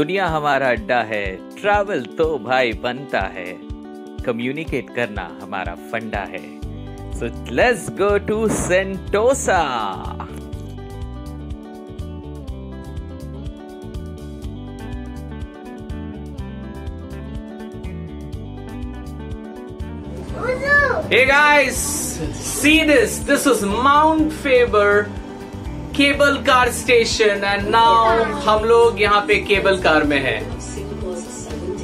दुनिया हमारा अड्डा है ट्रैवल तो भाई बनता है। कम्युनिकेट करना हमारा फंडा है। So let's go to Sentosa Hey guys, see this. This is Mount Faber cable car station and now हम लोग यहाँ पे केबल कार में हैं।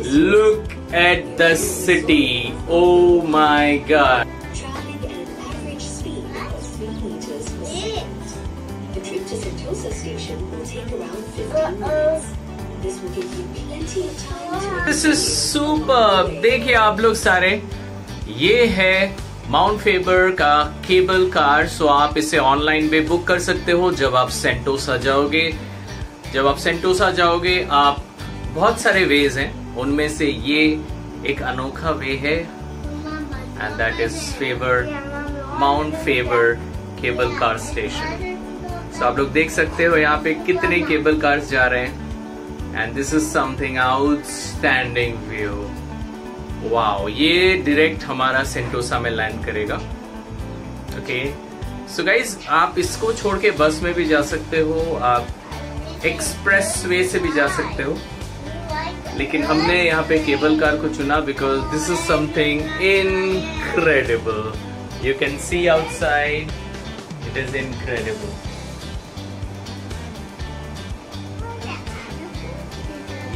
Look at the city oh my God this is देखिए आप लोग सारे, ये है माउंट फेबर का केबल कार सो आप इसे ऑनलाइन भी बुक कर सकते हो जब आप सेंटोसा जाओगे। जब आप सेंटोसा जाओगे, आप बहुत सारे वेज हैं। उनमें से ये एक अनोखा वे है and that is Faber Mount Faber cable car station so आप लोग देख सकते हो यहाँ पे कितने केबल कार्स जा रहे हैं। And this is something outstanding view wow ये डायरेक्ट हमारा सेंटोसा में लैंड करेगा। ओके सो गाइज़ आप इसको छोड़ के बस में भी जा सकते हो, आप एक्सप्रेस वे से भी जा सकते हो। लेकिन हमने यहाँ पे केबल कार को चुना because this is something incredible you can see outside it is incredible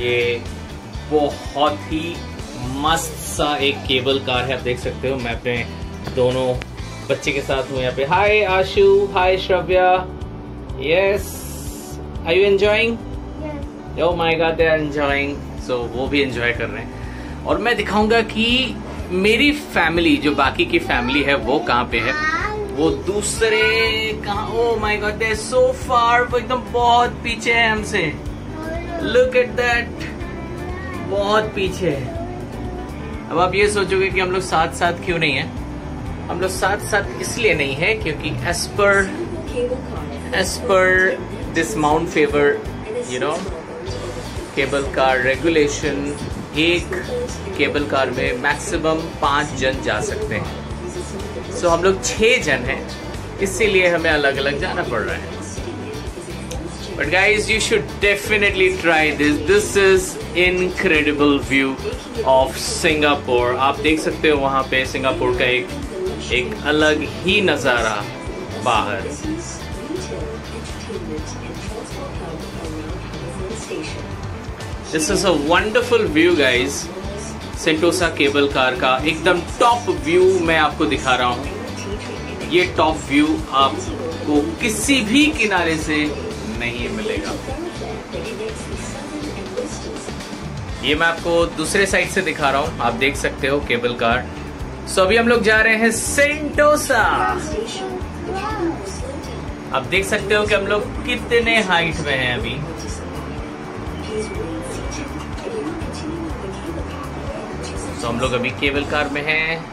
ये बहुत ही मस्त सा एक केबल कार है आप देख सकते हो। मैं अपने दोनों बच्चे के साथ हूँ यहाँ पे। Hi Ashu hi Shravya yes are you enjoying oh my god they are enjoying so वो भी एंजॉय कर रहे हैं। और मैं दिखाऊँगा कि मेरी फैमिली जो बाकी की फैमिली है वो कहाँ पे है। वो दूसरे कहा ओ माय गॉड दे सो फार वो एकदम बहुत पीछे है हमसे। लुक एट दैट बहुत पीछे है। अब आप ये सोचोगे कि हम लोग साथ साथ क्यों नहीं है? हम लोग साथ साथ इसलिए नहीं है क्योंकि as per as per this Mount Faber you know cable car regulation एक केबल कार में मैक्सिमम पाँच जन जा सकते हैं। सो so, हम लोग छह जन हैं। इसीलिए हमें अलग अलग जाना पड़ रहा है। But guys, you should definitely try this. This is incredible view of Singapore. आप देख सकते हो वहाँ पे सिंगापुर का एक एक अलग ही नज़ारा बाहर this is a wonderful view guys Sentosa cable car का एकदम टॉप व्यू मैं आपको दिखा रहा हूँ ये टॉप व्यू आपको किसी भी किनारे से नहीं मिलेगा। ये मैं आपको दूसरे साइड से दिखा रहा हूँ। आप देख सकते हो केबल कार सो अभी हम लोग जा रहे हैं सेंटोसा आप देख सकते हो कि हम लोग कितने हाइट में हैं अभी। तो हम लोग अभी केबल कार में हैं।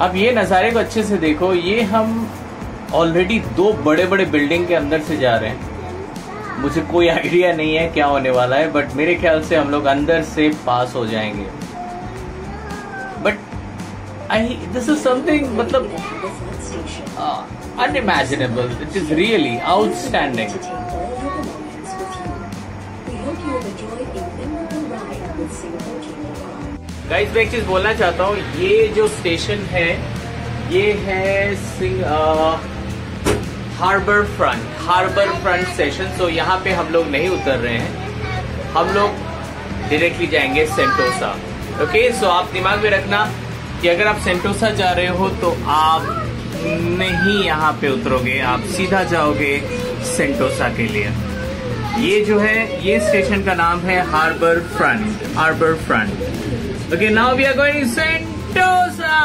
अब ये नज़ारे को अच्छे से देखो, ये हम ऑलरेडी दो बड़े बड़े बिल्डिंग के अंदर से जा रहे हैं। मुझे कोई आइडिया नहीं है क्या होने वाला है बट मेरे ख्याल से हम लोग अंदर से पास हो जाएँगे। But I this is something मतलब unimaginable it is really outstanding guys मैं एक चीज़ बोलना चाहता हूँ, ये जो स्टेशन है, ये है सिंग Harbour Front Harbour Front station तो यहाँ पे हम लोग नहीं उतर रहे हैं। हम लोग डायरेक्टली जाएँगे सेंटोसा ओके सो आप दिमाग में रखना कि अगर आप सेंटोसा जा रहे हो तो आप नहीं यहाँ पे उतरोगे, आप सीधा जाओगे सेंटोसा के लिए। ये जो है, ये स्टेशन का नाम है Harbour Front Harbour Front okay now we are going Sentosa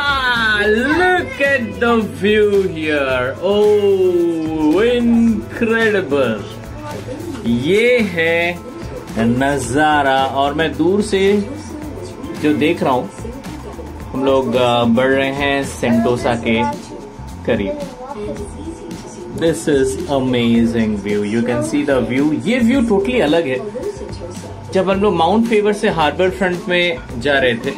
look at the view here oh incredible ये है नज़ारा और मैं दूर से जो देख रहा हूँ, हम लोग बढ़ रहे हैं सेंटोसा के करीब। This is amazing view you can see the view ये व्यू टोटली अलग है। जब हम लोग माउंट फेवर से हार्बर फ्रंट में जा रहे थे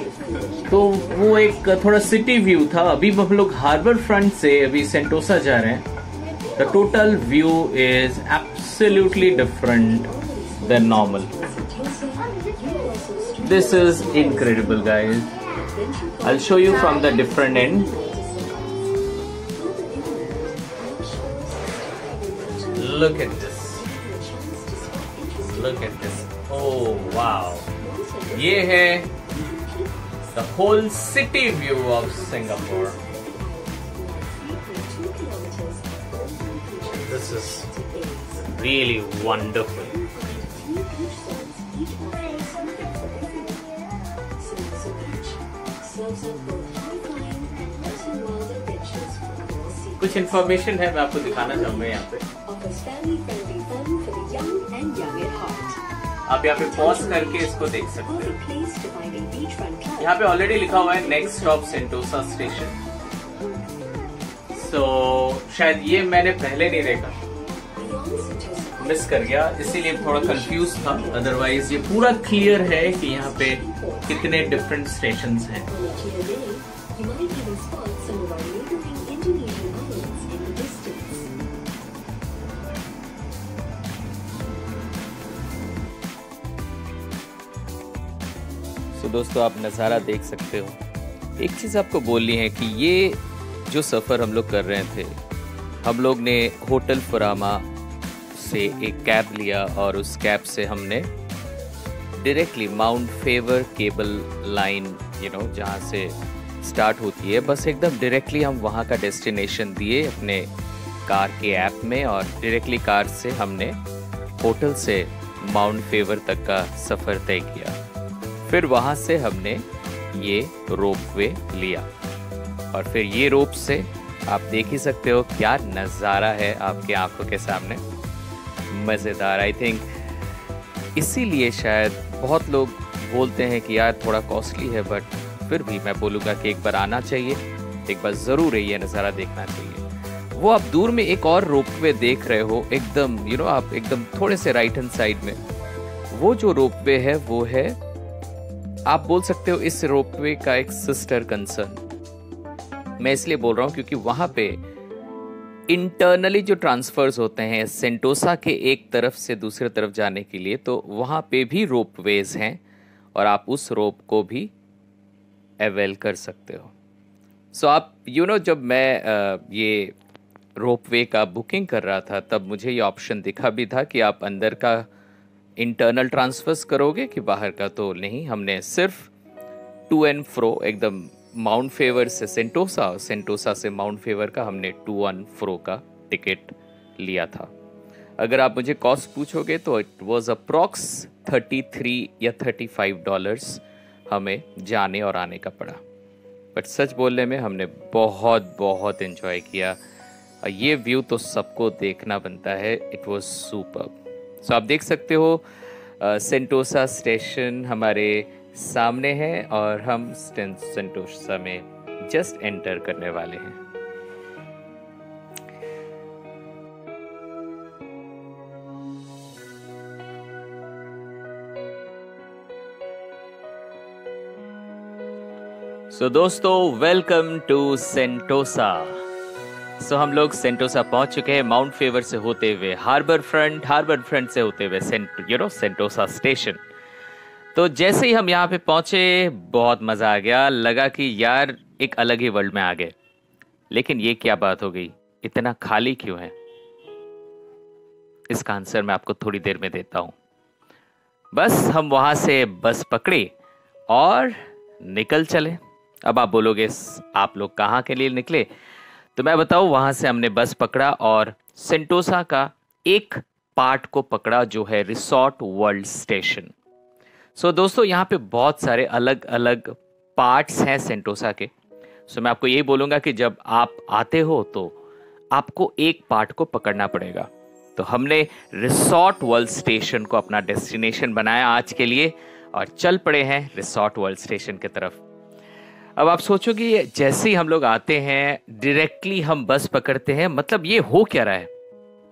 तो वो एक थोड़ा सिटी व्यू था अभी हम लोग हार्बर फ्रंट से अभी सेंटोसा जा रहे हैं the total view is absolutely different than normal this is incredible guys I'll show you from the different end. Look at this. Look at. Wow ये है the whole city view of Singapore this is really wonderful कुछ information है मैं आपको दिखाना चाहूँगा यहाँ पे। आप यहाँ पे पॉज करके इसको देख सकते हो। यहाँ पे ऑलरेडी लिखा हुआ है next stop Sentosa station so शायद ये मैंने पहले नहीं देखा। मिस कर गया इसीलिए थोड़ा कंफ्यूज था। अदरवाइज़ ये पूरा क्लियर है कि यहाँ पे कितने डिफरेंट स्टेशन हैं। तो दोस्तों आप नज़ारा देख सकते हो। एक चीज़ आपको बोलनी है कि ये जो सफ़र हम लोग कर रहे थे, हम लोग ने होटल फरामा से एक कैब लिया और उस कैब से हमने directly Mount Faber cable line you know जहाँ से स्टार्ट होती है। बस एकदम डायरेक्टली हम वहाँ का डेस्टिनेशन दिए अपने कार के ऐप में और डायरेक्टली कार से हमने होटल से माउंट फेवर तक का सफ़र तय किया। फिर वहाँ से हमने ये रोप वे लिया। और फिर ये रोप से आप देख ही सकते हो क्या नज़ारा है आपके आँखों के सामने। मज़ेदार आई थिंक इसीलिए शायद बहुत लोग बोलते हैं कि यार थोड़ा कॉस्टली है बट फिर भी मैं बोलूँगा कि एक बार आना चाहिए एक बार ज़रूर ये नज़ारा देखना चाहिए। वो आप दूर में एक और रोप वे देख रहे हो एकदम यू you नो know, आप एकदम थोड़े से राइट हैंड साइड में। वो जो रोप वे है वो है आप बोल सकते हो इस रोपवे का एक सिस्टर कंसर्न मैं इसलिए बोल रहा हूँ क्योंकि वहाँ पे इंटरनली जो ट्रांसफर्स होते हैं सेंटोसा के एक तरफ़ से दूसरे तरफ़ जाने के लिए तो वहाँ पे भी रोप वेज हैं और आप उस रोप को भी अवेल कर सकते हो। सो so आप यू you नो know, जब मैं ये रोप वे का बुकिंग कर रहा था तब मुझे ये ऑप्शन दिखा भी था कि आप अंदर का इंटरनल ट्रांसफर्स करोगे कि बाहर का तो नहीं, हमने सिर्फ़ टू एंड फ्रो एकदम माउंट फेवर से सेंटोसा सेंटोसा से माउंट फेवर का हमने टू एंड फ्रो का टिकट लिया था। अगर आप मुझे कॉस्ट पूछोगे तो it was approx thirty three या थर्टी फाइव डॉलर्स हमें जाने और आने का पड़ा। बट सच बोलने में हमने बहुत बहुत इन्जॉय किया। ये व्यू तो सबको देखना बनता है। इट वॉज़ सुपर सो आप देख सकते हो सेंटोसा स्टेशन हमारे सामने है और हम सेंटोसा में जस्ट एंटर करने वाले हैं। सो so, दोस्तों welcome to Sentosa so so, हम लोग सेंटोसा पहुँच चुके हैं माउंट फेवर से होते हुए हार्बर फ्रंट हार्बर फ्रंट से होते हुए सेंट यू नो सेंटोसा स्टेशन तो जैसे ही हम यहाँ पे पहुँचे बहुत मज़ा आ गया। लगा कि यार एक अलग ही वर्ल्ड में आ गए। लेकिन ये क्या बात हो गई? इतना खाली क्यों है? इसका आंसर मैं आपको थोड़ी देर में देता हूँ। बस हम वहाँ से बस पकड़े और निकल चले। अब आप बोलोगे आप लोग कहाँ के लिए निकले? तो मैं बताऊँ वहाँ से हमने बस पकड़ा और सेंटोसा का एक पार्ट को पकड़ा जो है रिसोर्ट वर्ल्ड स्टेशन। सो दोस्तों यहाँ पे बहुत सारे अलग अलग पार्ट्स हैं सेंटोसा के। सो so, मैं आपको यही बोलूँगा कि जब आप आते हो तो आपको एक पार्ट को पकड़ना पड़ेगा। तो हमने रिसोर्ट वर्ल्ड स्टेशन को अपना डेस्टिनेशन बनाया आज के लिए और चल पड़े हैं रिसोर्ट वर्ल्ड स्टेशन की तरफ़। अब आप सोचोगे जैसे ही हम लोग आते हैं डायरेक्टली हम बस पकड़ते हैं मतलब ये हो क्या रहा है?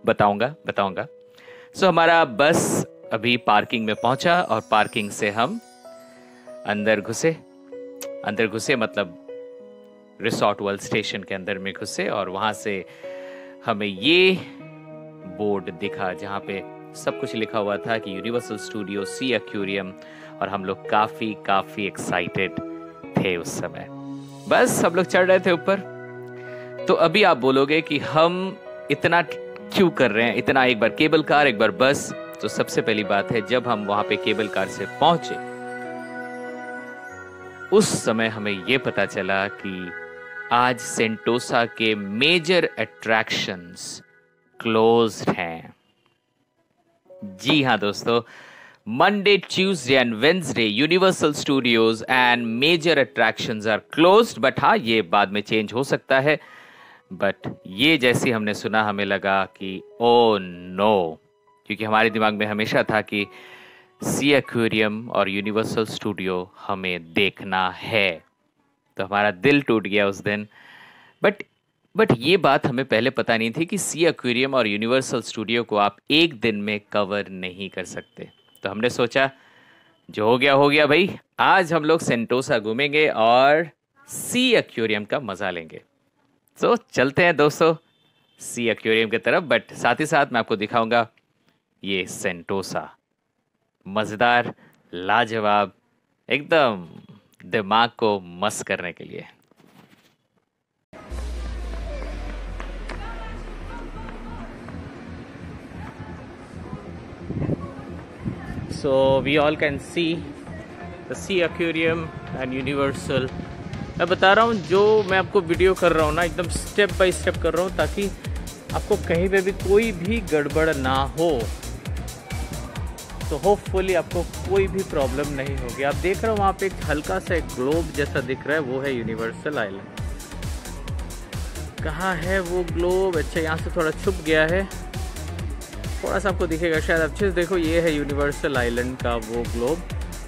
बताऊँगा बताऊँगा। सो हमारा बस अभी पार्किंग में पहुँचा और पार्किंग से हम अंदर घुसे। अंदर घुसे मतलब रिसोर्ट वर्ल्ड स्टेशन के अंदर में घुसे और वहाँ से हमें ये बोर्ड दिखा जहाँ पे सब कुछ लिखा हुआ था कि यूनिवर्सल स्टूडियो सी एक्यूरियम और हम लोग काफ़ी काफ़ी एक्साइटेड थे उस समय। बस सब लोग चढ़ रहे थे ऊपर। तो अभी आप बोलोगे कि हम इतना क्यों कर रहे हैं? इतना एक बार केबल कार, एक बार बस। तो सबसे पहली बात है, जब हम वहाँ पे केबल कार से पहुँचे, उस समय हमें यह पता चला कि आज सेंटोसा के मेजर अट्रैक्शंस क्लोज्ड हैं। जी हाँ दोस्तों Monday Tuesday and Wednesday Universal Studios and major attractions are closed but हाँ ये बाद में चेंज हो सकता है। बट ये जैसे हमने सुना, हमें लगा कि ओ नो क्योंकि हमारे दिमाग में हमेशा था कि सी एक्वेरियम और यूनिवर्सल स्टूडियो हमें देखना है। तो हमारा दिल टूट गया उस दिन। बट बट ये बात हमें पहले पता नहीं थी कि सी एक्वेरियम और यूनिवर्सल स्टूडियो को आप एक दिन में कवर नहीं कर सकते। तो हमने सोचा, जो हो गया हो गया भाई। आज हम लोग सेंटोसा घूमेंगे और सी एक्वेरियम का मज़ा लेंगे। तो चलते हैं दोस्तों, सी एक्वेरियम की तरफ़ बट साथ ही साथ मैं आपको दिखाऊँगा ये सेंटोसा। मज़ेदार, लाजवाब, एकदम दिमाग को मस्त करने के लिए। So we all can see the sea aquarium and universal. मैं बता रहा हूँ, जो मैं आपको वीडियो कर रहा हूँ ना, एकदम स्टेप बाय स्टेप कर रहा हूँ ताकि आपको कहीं पे भी कोई भी गड़बड़ ना हो। तो होपफुली आपको कोई भी प्रॉब्लम नहीं होगी। आप देख रहे हो वहाँ पे एक हल्का सा एक ग्लोब जैसा दिख रहा है, वो है यूनिवर्सल आइलैंड कहाँ है वो ग्लोब अच्छा यहाँ से थोड़ा छुप गया है। थोड़ा सा आपको दिखेगा शायद। अच्छे से देखो, ये है यूनिवर्सल आइलैंड का वो ग्लोब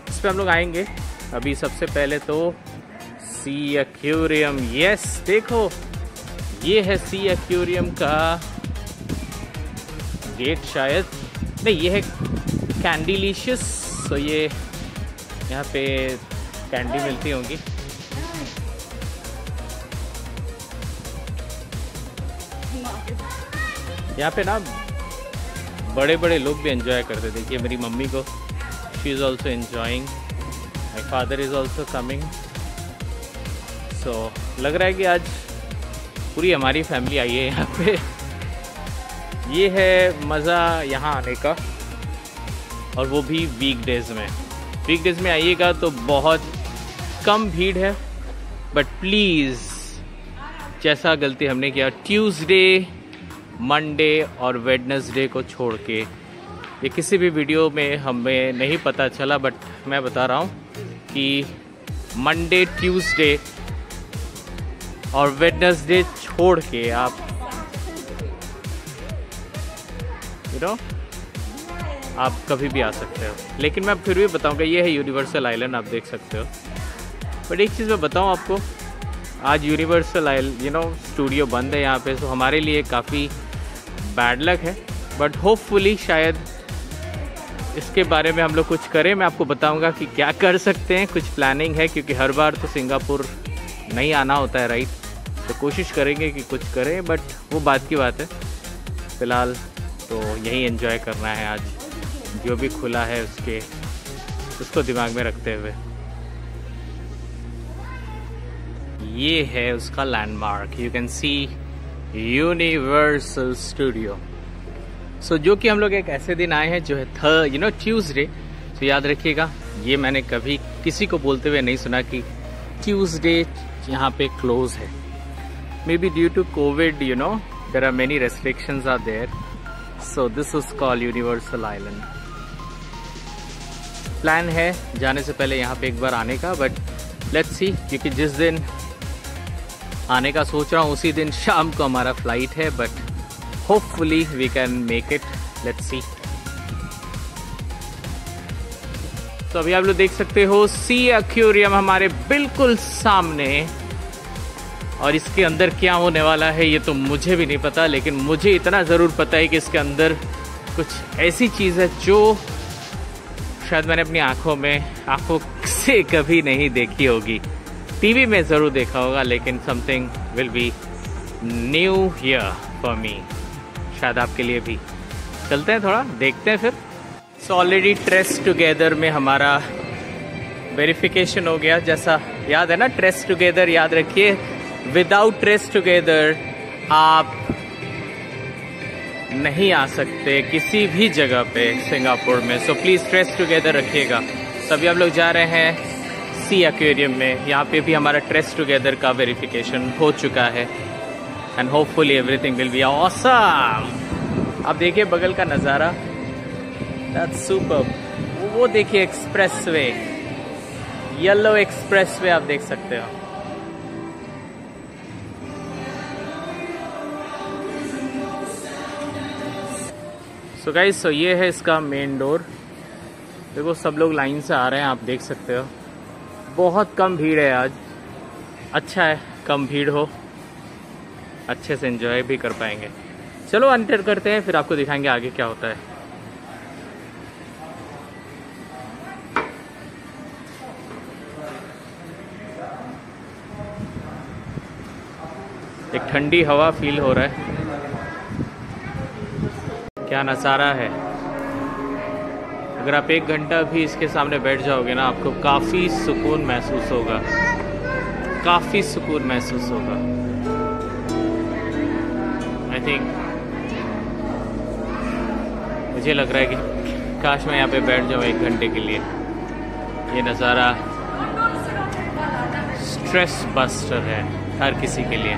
इस पर हम लोग आएँगे। अभी सबसे पहले तो सी एक्यूरियम यस देखो, ये है सी एक्यूरियम का गेट शायद। नहीं, ये है कैंडीलिशियस तो ये यहाँ पे कैंडी मिलती होंगी। यहाँ पे ना बड़े बड़े लोग भी एंजॉय करते देखिए, मेरी मम्मी को she is also enjoying my father is also coming so लग रहा है कि आज पूरी हमारी फैमिली आई है यहाँ पे। ये है मज़ा यहाँ आने का, और वो भी वीक डेज़ में। वीक डेज़ में आइएगा तो बहुत कम भीड़ है बट प्लीज़ जैसा गलती हमने किया ट्यूसडे मंडे और वेडनेसडे को छोड़ के। ये किसी भी वीडियो में हमें नहीं पता चला बट मैं बता रहा हूँ कि मंडे ट्यूसडे और वेडनेसडे छोड़ के आप यू नो आप कभी भी आ सकते हो। लेकिन मैं फिर भी बताऊँगा, ये है यूनिवर्सल आइलैंड आप देख सकते हो। बट एक चीज़ मैं बताऊँ आपको, आज Universal I'll you know studio बंद है यहाँ पे तो हमारे लिए काफ़ी बैड लक है बट होपफुली शायद इसके बारे में हम लोग कुछ करें। मैं आपको बताऊँगा कि क्या कर सकते हैं। कुछ प्लानिंग है, क्योंकि हर बार तो सिंगापुर नहीं आना होता है राइट तो कोशिश करेंगे कि कुछ करें बट वो बात की बात है। फ़िलहाल तो यही एंजॉय करना है आज। जो भी खुला है उसके, उसको दिमाग में रखते हुए। ये है उसका landmark you can see Universal Studio so जो कि हम लोग एक ऐसे दिन आए हैं जो है थ यू नो ट्यूसडे तो याद रखिएगा, ये मैंने कभी किसी को बोलते हुए नहीं सुना कि ट्यूसडे यहाँ पे क्लोज है. Maybe due to Covid you know there are many restrictions are there so this is call Universal island plan है जाने से पहले यहाँ पे एक बार आने का बट लेट्स सी क्योंकि जिस दिन आने का सोच रहा हूँ, उसी दिन शाम को हमारा फ़्लाइट है but hopefully we can make it let's see तो अभी आप लोग देख सकते हो सी एक्वेरियम हमारे बिल्कुल सामने और इसके अंदर क्या होने वाला है, ये तो मुझे भी नहीं पता, लेकिन मुझे इतना ज़रूर पता है कि इसके अंदर कुछ ऐसी चीज़ है जो शायद मैंने अपनी आँखों में, आँखों से कभी नहीं देखी होगी। टीवी में ज़रूर देखा होगा, लेकिन something will be new here for me शायद आपके लिए भी। चलते हैं थोड़ा, देखते हैं फिर। सो ऑलरेडी ट्रेस टुगेदर में हमारा वेरिफिकेशन हो गया। जैसा याद है ना ट्रेस टुगेदर याद रखिए। विदाउट ट्रेस टुगेदर आप नहीं आ सकते किसी भी जगह पे सिंगापुर में। सो प्लीज़ ट्रेस टुगेदर रखिएगा। तभी हम लोग जा रहे हैं। सी एक्वेरियम में यहाँ पे भी हमारा ट्रेस टुगेदर का वेरिफिकेशन हो चुका है। And hopefully everything will be awesome आप देखिए बगल का नज़ारा। दैट्स सुपर वो देखिए express way yellow express way आप देख सकते हो। सो गाइस सो ये है इसका मेन डोर देखो सब लोग लाइन से आ रहे हैं, आप देख सकते हो। बहुत कम भीड़ है आज। अच्छा है, कम भीड़ हो। अच्छे से एंजॉय भी कर पाएँगे। चलो अंटर करते हैं, फिर आपको दिखाएँगे आगे क्या होता है। एक ठंडी हवा फील हो रहा है। क्या नज़ारा है। अगर आप एक घंटा भी इसके सामने बैठ जाओगे ना, आपको काफ़ी सुकून महसूस होगा। काफ़ी सुकून महसूस होगा। आई थिंक मुझे लग रहा है कि काश मैं यहाँ पे बैठ जाऊँ एक घंटे के लिए। ये नज़ारा स्ट्रेस बस्टर है हर किसी के लिए।